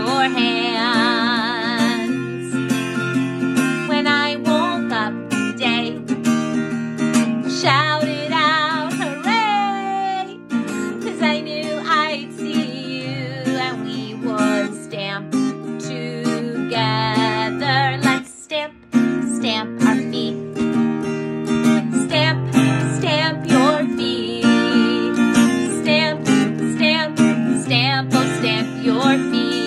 your hands. When I woke up today, shouted out, hooray! Cause I knew I'd see you and we would stamp together. Let's stamp, stamp our feet. Stamp, stamp your feet. Stamp, stamp, stamp, oh stamp your feet.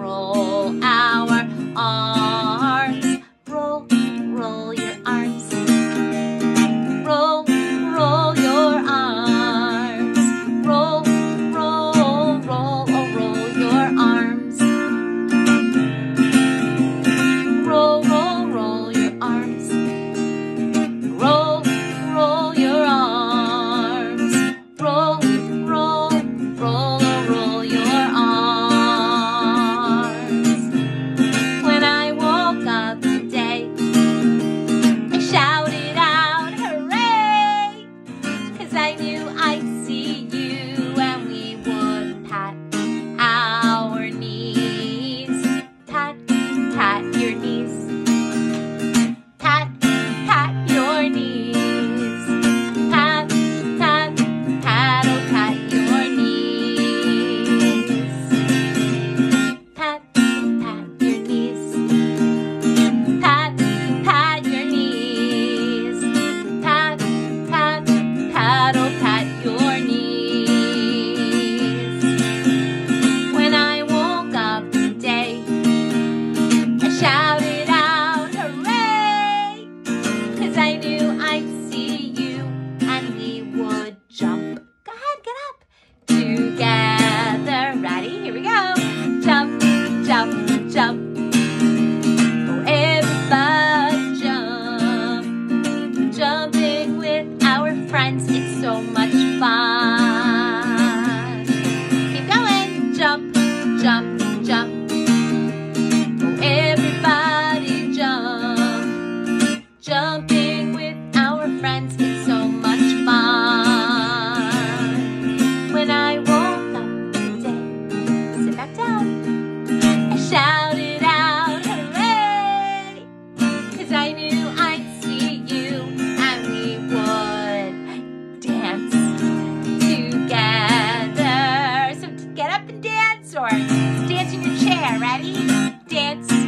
roll. I knew It's story. Dance in your chair. Ready? Dance.